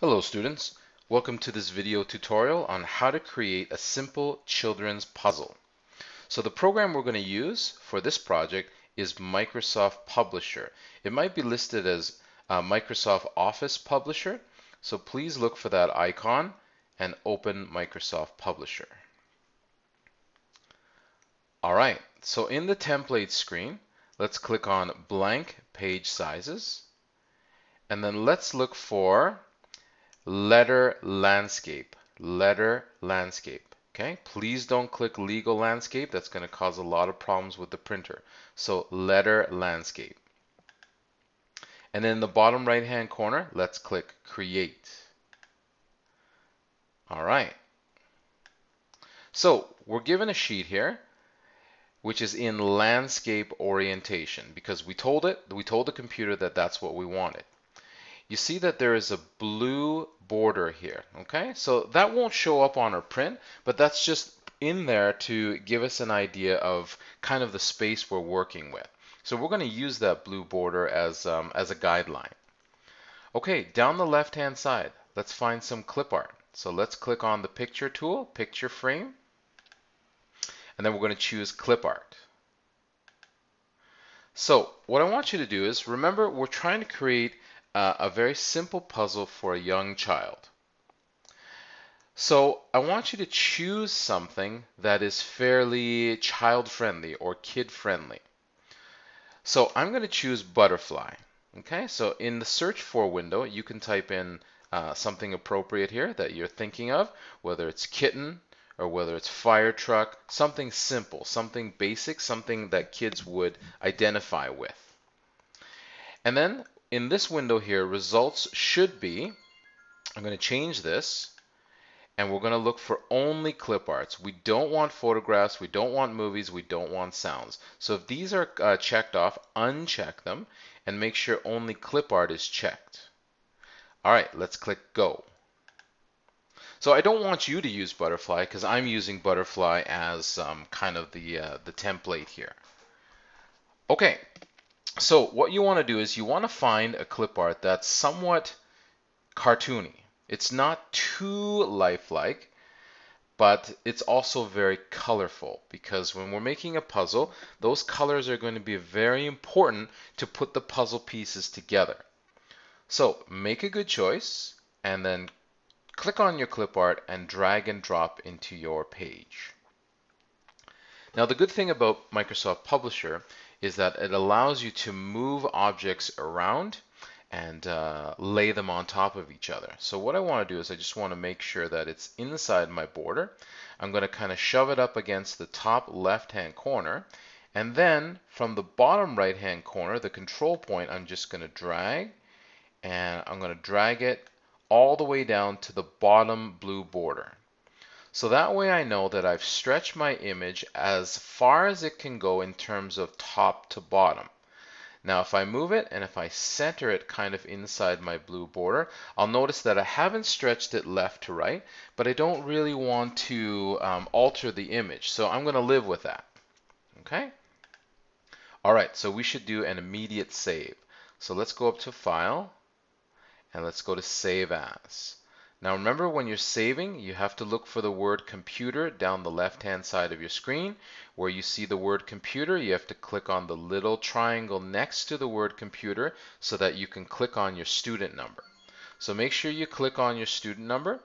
Hello students, welcome to this video tutorial on how to create a simple children's puzzle. So the program we're going to use for this project is Microsoft Publisher. It might be listed as uh, Microsoft Office Publisher, so please look for that icon and open Microsoft Publisher. Alright, so in the template screen, let's click on blank page sizes and then let's look for letter landscape, letter landscape. Okay, please don't click legal landscape. That's going to cause a lot of problems with the printer. So letter landscape. And in the bottom right hand corner, let's click create. All right. So we're given a sheet here, which is in landscape orientation because we told it, we told the computer that that's what we wanted you see that there is a blue border here, okay? So that won't show up on our print, but that's just in there to give us an idea of kind of the space we're working with. So we're going to use that blue border as, um, as a guideline. Okay, down the left-hand side, let's find some clip art. So let's click on the picture tool, picture frame, and then we're going to choose clip art. So what I want you to do is, remember we're trying to create uh, a very simple puzzle for a young child. So I want you to choose something that is fairly child friendly or kid friendly. So I'm going to choose butterfly. Okay, so in the search for window, you can type in uh, something appropriate here that you're thinking of, whether it's kitten or whether it's fire truck, something simple, something basic, something that kids would identify with. And then in this window here, results should be, I'm going to change this, and we're going to look for only clip arts. We don't want photographs, we don't want movies, we don't want sounds. So if these are uh, checked off, uncheck them, and make sure only clip art is checked. All right, let's click go. So I don't want you to use Butterfly because I'm using Butterfly as um, kind of the, uh, the template here. Okay, so what you want to do is you want to find a clip art that's somewhat cartoony. It's not too lifelike, but it's also very colorful because when we're making a puzzle, those colors are going to be very important to put the puzzle pieces together. So make a good choice and then click on your clip art and drag and drop into your page. Now the good thing about Microsoft Publisher is that it allows you to move objects around and uh, lay them on top of each other. So what I want to do is I just want to make sure that it's inside my border. I'm going to kind of shove it up against the top left hand corner and then from the bottom right hand corner the control point I'm just going to drag and I'm going to drag it all the way down to the bottom blue border. So that way I know that I've stretched my image as far as it can go in terms of top to bottom. Now if I move it and if I center it kind of inside my blue border, I'll notice that I haven't stretched it left to right, but I don't really want to um, alter the image. So I'm going to live with that. Okay? Alright, so we should do an immediate save. So let's go up to File, and let's go to Save As. Now remember when you're saving, you have to look for the word computer down the left-hand side of your screen. Where you see the word computer, you have to click on the little triangle next to the word computer so that you can click on your student number. So make sure you click on your student number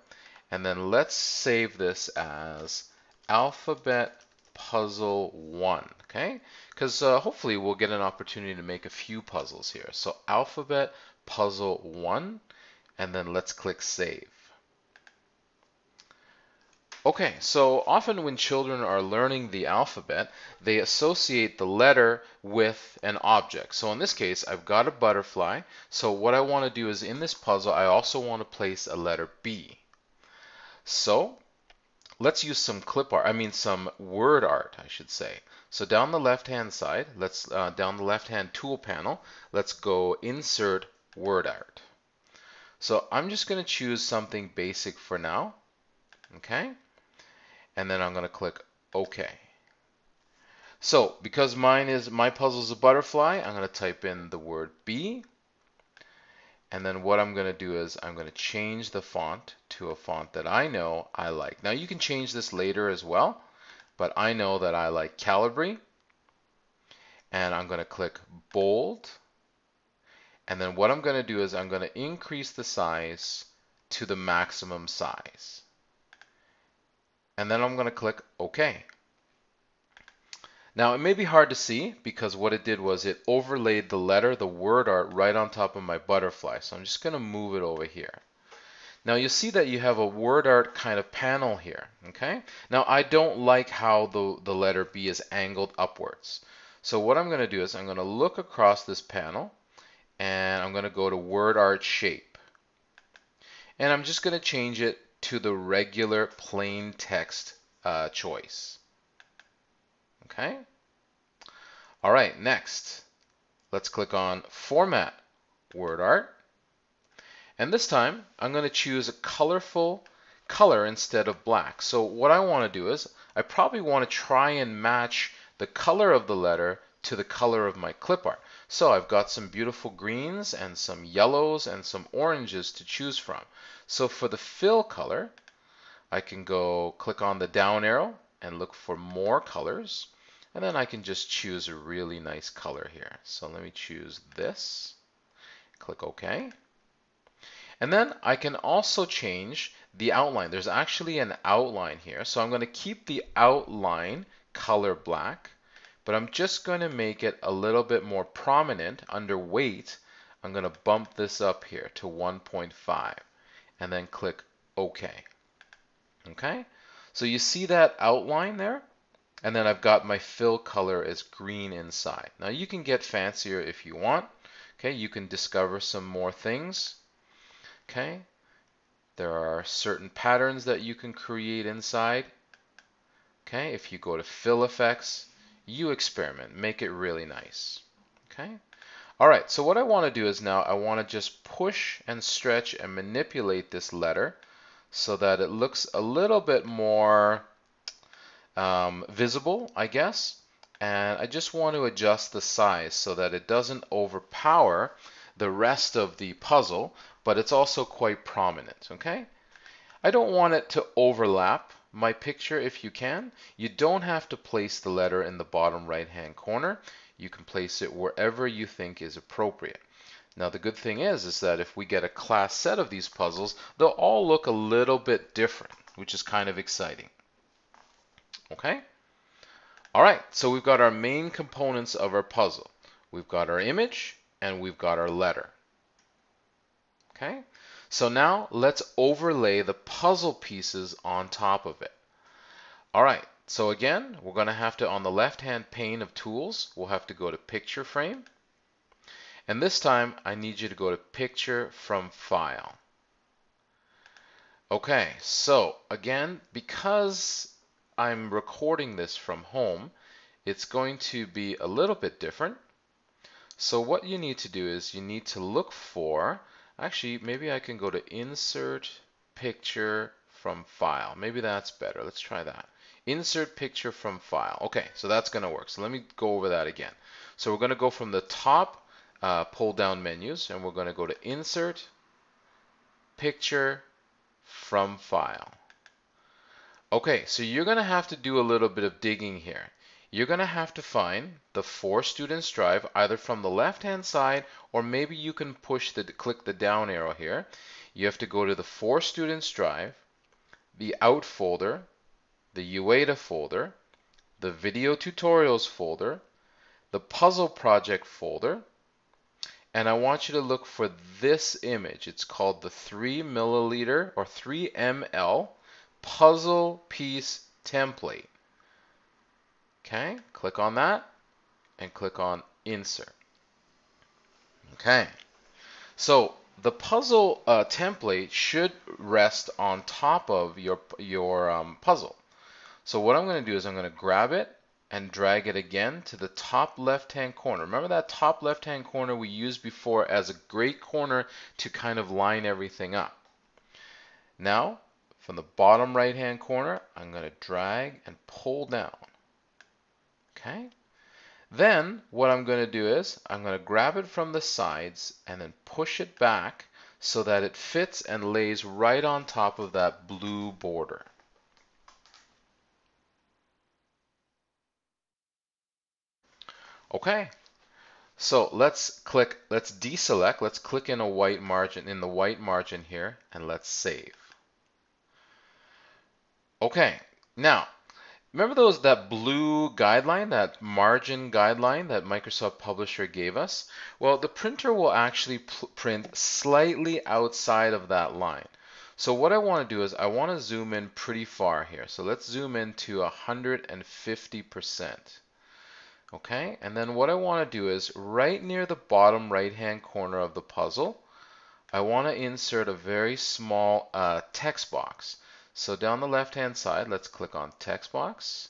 and then let's save this as alphabet puzzle 1 okay because uh, hopefully we'll get an opportunity to make a few puzzles here so alphabet puzzle 1 and then let's click save Okay, so often when children are learning the alphabet, they associate the letter with an object. So in this case, I've got a butterfly. So what I want to do is in this puzzle, I also want to place a letter B. So let's use some clip art, I mean some word art, I should say. So down the left-hand side, let's uh, down the left-hand tool panel, let's go Insert Word Art. So I'm just going to choose something basic for now. Okay and then I'm going to click OK. So because mine is my puzzle is a butterfly, I'm going to type in the word B, And then what I'm going to do is I'm going to change the font to a font that I know I like. Now you can change this later as well, but I know that I like Calibri. And I'm going to click bold. And then what I'm going to do is I'm going to increase the size to the maximum size. And then I'm going to click OK. Now it may be hard to see because what it did was it overlaid the letter, the word art, right on top of my butterfly. So I'm just going to move it over here. Now you see that you have a word art kind of panel here, okay? Now I don't like how the, the letter B is angled upwards. So what I'm going to do is I'm going to look across this panel and I'm going to go to word art shape. And I'm just going to change it to the regular plain text uh, choice. Okay. All right, next, let's click on Format Word Art. And this time, I'm going to choose a colorful color instead of black. So what I want to do is, I probably want to try and match the color of the letter to the color of my clip art. So I've got some beautiful greens and some yellows and some oranges to choose from. So for the fill color, I can go click on the down arrow and look for more colors. And then I can just choose a really nice color here. So let me choose this. Click OK. And then I can also change the outline. There's actually an outline here. So I'm going to keep the outline color black, but I'm just going to make it a little bit more prominent under weight. I'm going to bump this up here to 1.5 and then click OK. Okay, so you see that outline there? And then I've got my fill color as green inside. Now you can get fancier if you want. Okay, you can discover some more things. Okay, there are certain patterns that you can create inside. Okay, if you go to fill effects, you experiment, make it really nice. Okay, all right, so what I want to do is now I want to just push and stretch and manipulate this letter so that it looks a little bit more um, visible, I guess. And I just want to adjust the size so that it doesn't overpower the rest of the puzzle, but it's also quite prominent, okay? I don't want it to overlap my picture if you can. You don't have to place the letter in the bottom right hand corner. You can place it wherever you think is appropriate. Now the good thing is, is that if we get a class set of these puzzles, they'll all look a little bit different, which is kind of exciting. Okay? All right, so we've got our main components of our puzzle. We've got our image and we've got our letter. Okay? So now let's overlay the puzzle pieces on top of it. All right, so again, we're going to have to, on the left-hand pane of tools, we'll have to go to picture frame. And this time, I need you to go to picture from file. Okay, so again, because I'm recording this from home, it's going to be a little bit different. So what you need to do is you need to look for, actually maybe I can go to insert picture from file. Maybe that's better. Let's try that. Insert picture from file. Okay, so that's going to work. So let me go over that again. So we're going to go from the top uh, pull down menus and we're going to go to insert picture from file. Okay, so you're going to have to do a little bit of digging here. You're going to have to find the four students drive either from the left hand side or maybe you can push the click the down arrow here. You have to go to the four students drive, the out folder, the Uyeda folder, the video tutorials folder, the puzzle project folder, and I want you to look for this image. It's called the 3 milliliter or 3 ml puzzle piece template. Okay, click on that and click on insert. Okay, so the puzzle uh, template should rest on top of your, your um, puzzle. So what I'm going to do is I'm going to grab it and drag it again to the top left hand corner. Remember that top left hand corner we used before as a great corner to kind of line everything up. Now from the bottom right hand corner, I'm going to drag and pull down. Okay. Then what I'm going to do is I'm going to grab it from the sides and then push it back so that it fits and lays right on top of that blue border. Okay, so let's click, let's deselect, let's click in a white margin, in the white margin here, and let's save. Okay, now Remember those that blue guideline, that margin guideline that Microsoft Publisher gave us? Well, the printer will actually print slightly outside of that line. So what I want to do is I want to zoom in pretty far here. So let's zoom in to 150%. Okay, and then what I want to do is right near the bottom right hand corner of the puzzle, I want to insert a very small uh, text box. So down the left hand side, let's click on text box.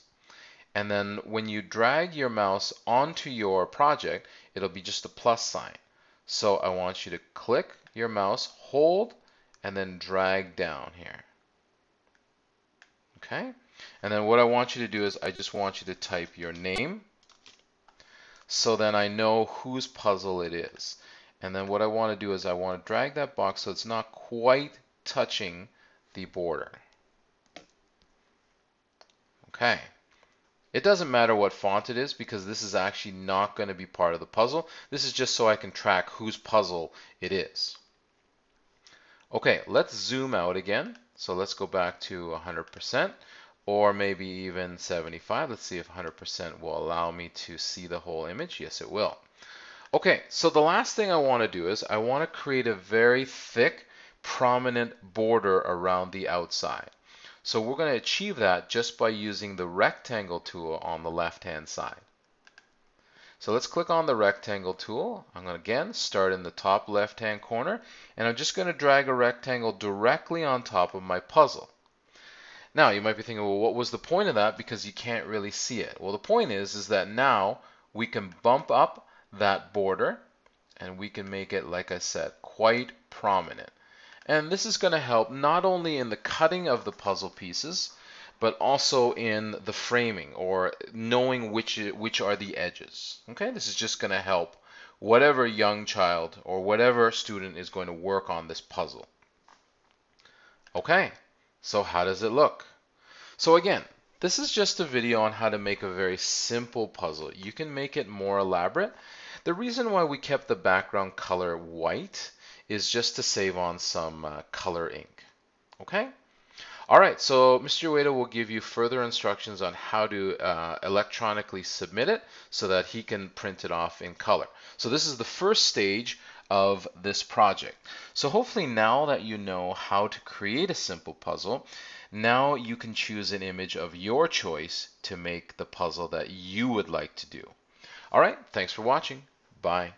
And then when you drag your mouse onto your project, it'll be just a plus sign. So I want you to click your mouse, hold, and then drag down here. Okay? And then what I want you to do is I just want you to type your name so then I know whose puzzle it is. And then what I want to do is I want to drag that box so it's not quite touching the border. Okay. It doesn't matter what font it is because this is actually not going to be part of the puzzle. This is just so I can track whose puzzle it is. Okay, let's zoom out again. So let's go back to 100% or maybe even 75. Let's see if 100% will allow me to see the whole image. Yes, it will. Okay, so the last thing I want to do is I want to create a very thick, prominent border around the outside. So we're going to achieve that just by using the rectangle tool on the left hand side. So let's click on the rectangle tool. I'm going to again start in the top left hand corner and I'm just going to drag a rectangle directly on top of my puzzle. Now you might be thinking, well, what was the point of that? Because you can't really see it. Well, the point is, is that now we can bump up that border and we can make it, like I said, quite prominent. And this is going to help not only in the cutting of the puzzle pieces, but also in the framing or knowing which which are the edges. Okay, this is just going to help whatever young child or whatever student is going to work on this puzzle. Okay, so how does it look? So again, this is just a video on how to make a very simple puzzle. You can make it more elaborate. The reason why we kept the background color white is just to save on some uh, color ink. Okay? All right, so Mr. Uyeda will give you further instructions on how to uh, electronically submit it so that he can print it off in color. So this is the first stage of this project. So hopefully now that you know how to create a simple puzzle, now you can choose an image of your choice to make the puzzle that you would like to do. All right, thanks for watching. Bye.